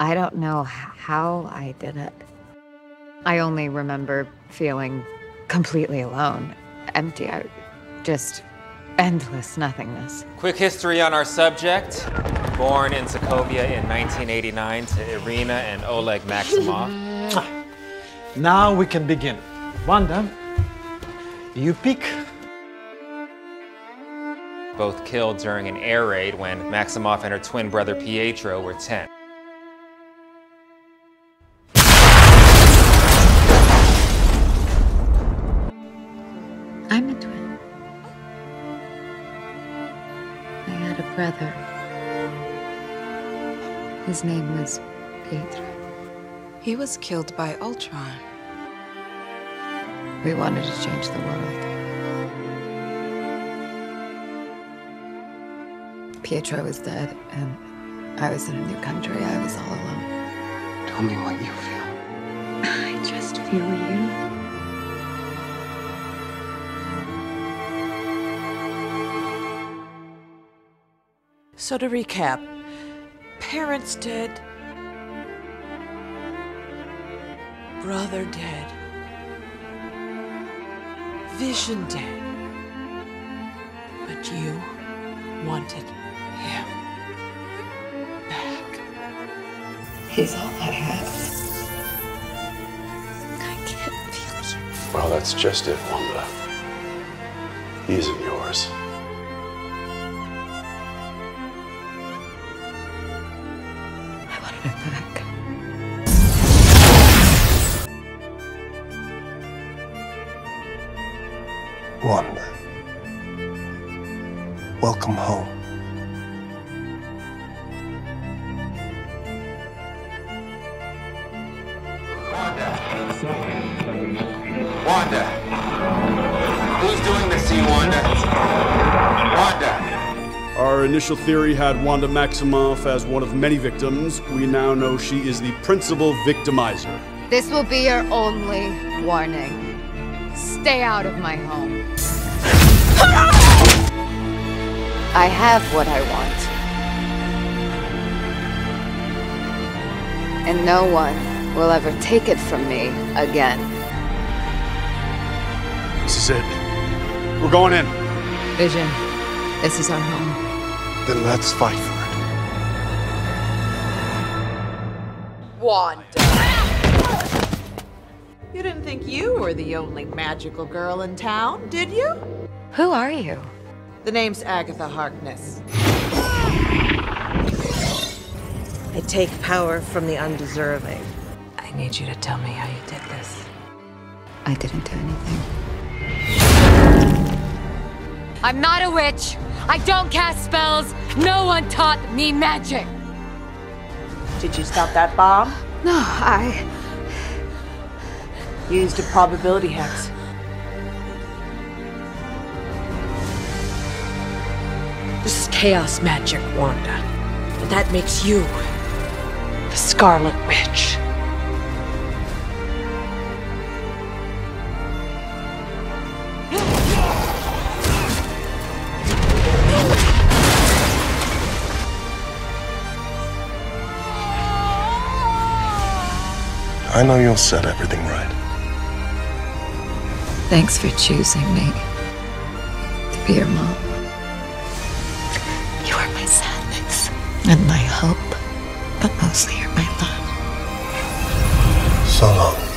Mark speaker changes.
Speaker 1: I don't know how I did it. I only remember feeling completely alone, empty, I, just endless nothingness.
Speaker 2: Quick history on our subject. Born in Sokovia in 1989 to Irina and Oleg Maximoff.
Speaker 3: Now we can begin. Wanda, you pick.
Speaker 2: Both killed during an air raid when Maximoff and her twin brother Pietro were 10.
Speaker 1: Had a brother. His name was Pietro.
Speaker 4: He was killed by Ultron.
Speaker 1: We wanted to change the world. Pietro was dead, and I was in a new country. I was all alone.
Speaker 5: Tell me what you feel.
Speaker 1: I just feel you.
Speaker 6: So to recap, parents dead, brother dead, vision dead. But you wanted him back.
Speaker 1: He's all I have. I can't feel you.
Speaker 5: Well, that's just it, Wanda. He isn't yours. Wanda. Welcome home.
Speaker 2: Wanda! Who's doing this to you, Wanda? Wanda!
Speaker 7: Our initial theory had Wanda Maximoff as one of many victims. We now know she is the principal victimizer.
Speaker 1: This will be your only warning. Stay out of my home. I have what I want. And no one will ever take it from me again.
Speaker 7: This is it. We're going in.
Speaker 1: Vision, this is our home.
Speaker 5: Then let's fight for it.
Speaker 6: Wanda! You didn't think you were the only magical girl in town, did you?
Speaker 1: Who are you?
Speaker 6: The name's Agatha Harkness.
Speaker 8: I take power from the undeserving.
Speaker 4: I need you to tell me how you did this.
Speaker 1: I didn't do anything. I'm not a witch. I don't cast spells. No one taught me magic.
Speaker 6: Did you stop that bomb?
Speaker 1: No, I.
Speaker 6: Used a probability hex. This is chaos magic, Wanda. And that makes you the Scarlet Witch.
Speaker 5: I know you'll set everything right.
Speaker 1: Thanks for choosing me to be your mom. You are my sadness and my hope, but mostly you're my love.
Speaker 5: So long.